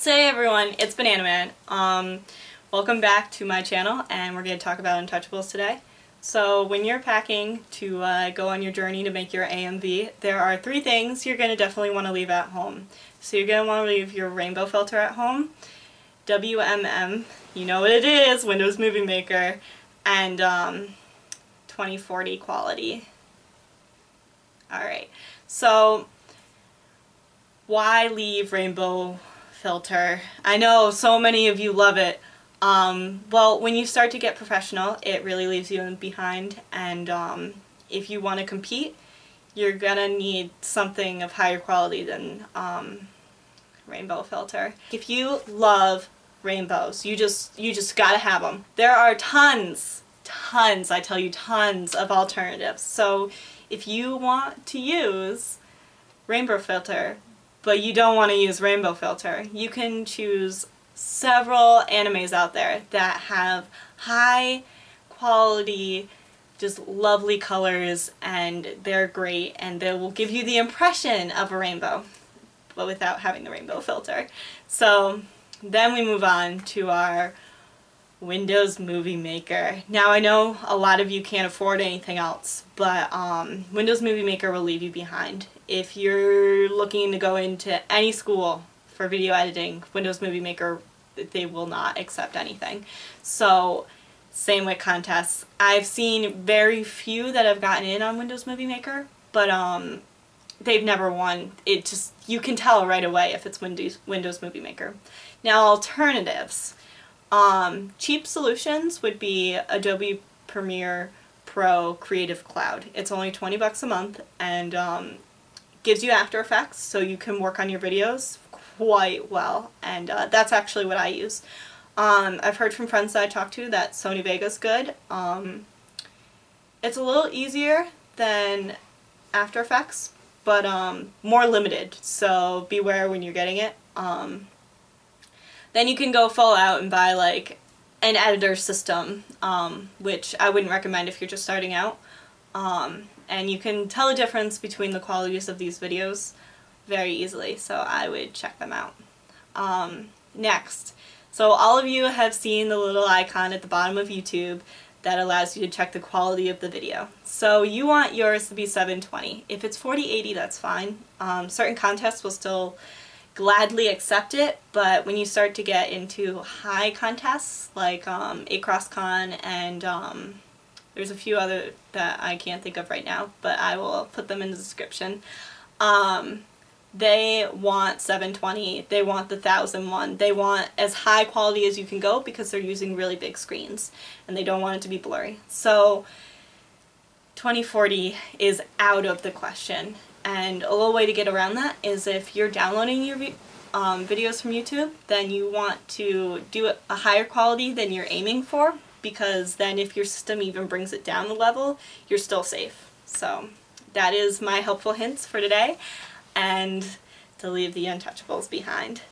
So hey everyone, it's Banana Man. Um, welcome back to my channel and we're going to talk about Untouchables today. So when you're packing to uh, go on your journey to make your AMV, there are three things you're going to definitely want to leave at home. So you're going to want to leave your rainbow filter at home, WMM, you know what it is, Windows Movie Maker, and um, 2040 quality. Alright, so why leave rainbow filter. I know so many of you love it. Um, well, when you start to get professional, it really leaves you behind, and um, if you want to compete, you're gonna need something of higher quality than um, rainbow filter. If you love rainbows, you just you just gotta have them. There are tons, tons, I tell you, tons of alternatives. So if you want to use rainbow filter, but you don't want to use rainbow filter, you can choose several animes out there that have high quality just lovely colors and they're great and they will give you the impression of a rainbow but without having the rainbow filter. So then we move on to our Windows Movie Maker. Now I know a lot of you can't afford anything else, but um, Windows Movie Maker will leave you behind. If you're looking to go into any school for video editing, Windows Movie Maker, they will not accept anything. So same with contests. I've seen very few that have gotten in on Windows Movie Maker, but um, they've never won. It just, you can tell right away if it's Windows, Windows Movie Maker. Now alternatives. Um, cheap solutions would be Adobe Premiere Pro Creative Cloud. It's only 20 bucks a month and um, gives you After Effects so you can work on your videos quite well and uh, that's actually what I use. Um, I've heard from friends that I talked to that Sony Vegas good. Um, it's a little easier than After Effects but um, more limited so beware when you're getting it. Then you can go full out and buy like an editor system, um, which I wouldn't recommend if you're just starting out. Um, and you can tell the difference between the qualities of these videos very easily, so I would check them out. Um, next, so all of you have seen the little icon at the bottom of YouTube that allows you to check the quality of the video. So you want yours to be 720. If it's 4080, that's fine. Um, certain contests will still gladly accept it, but when you start to get into high contests like um, AcrossCon and um, there's a few other that I can't think of right now, but I will put them in the description. Um, they want 720, they want the 1001, they want as high quality as you can go because they're using really big screens and they don't want it to be blurry. So 2040 is out of the question and a little way to get around that is if you're downloading your um, videos from YouTube, then you want to do a higher quality than you're aiming for because then if your system even brings it down the level, you're still safe. So that is my helpful hints for today and to leave the untouchables behind.